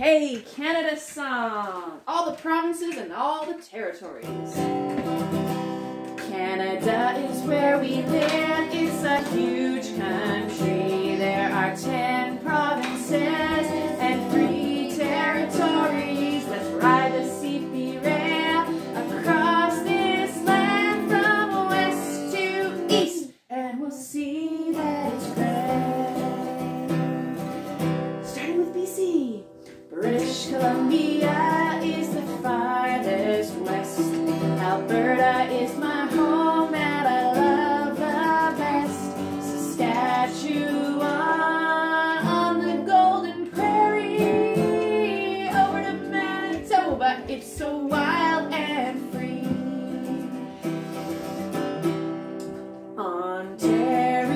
Okay, Canada song. All the provinces and all the territories. Canada is where we live. Alberta is my home that I love the best. Saskatchewan on the Golden Prairie. Over to Manitoba, it's so wild and free. Ontario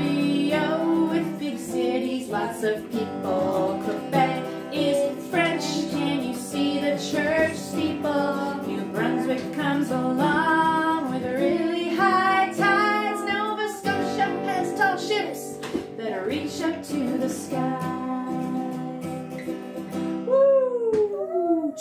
with big cities, lots of people. Quebec is French. Can you see the church steeple? Brunswick comes along with really high tides. Nova Scotia has tall ships that reach up to the sky. Woo!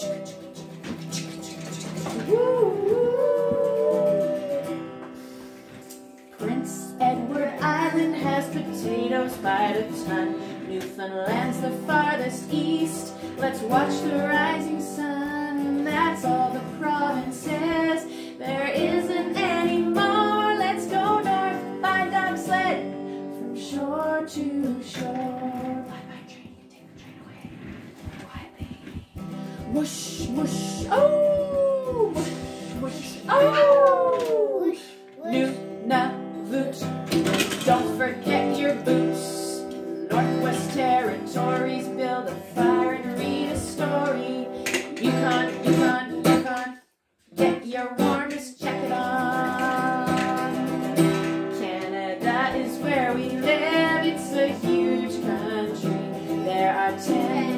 Prince Edward Island has potatoes by the ton. Newfoundland's the farthest east. Let's watch the rising there isn't any more. Let's go north by dog sled from shore to shore. Quietly. Whoosh, whoosh, oh, whoosh, whoosh, oh. Whoosh, whoosh. Nunavut, don't forget your boots. Northwest Territories build a fire. your warmest jacket on. Canada is where we live, it's a huge country. There are ten